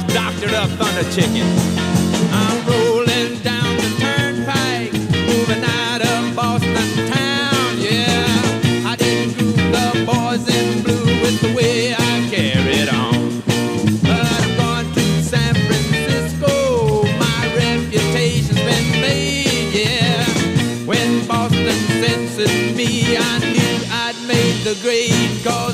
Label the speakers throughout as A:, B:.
A: the thunder chicken. I'm rolling down the turnpike, moving out of Boston town. Yeah, I didn't groove the boys in blue with the way I carried on. But I'm going to San Francisco. My reputation's been made. Yeah, when Boston senses me, I knew I'd made the grade 'cause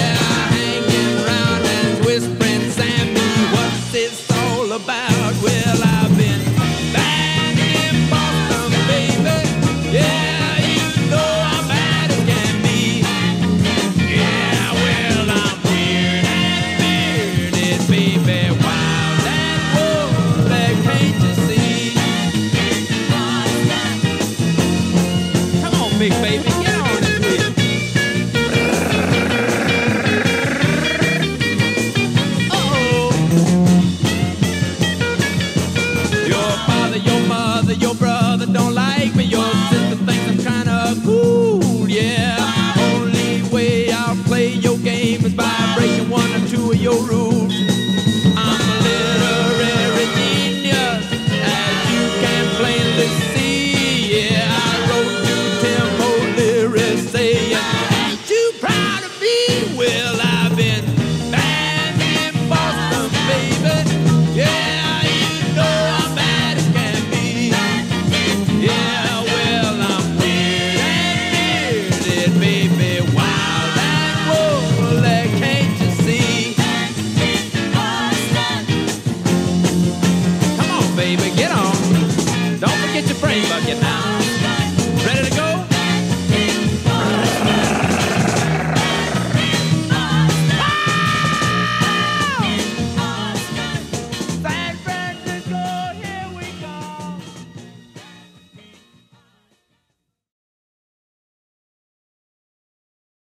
A: y yo get your brain, but you now.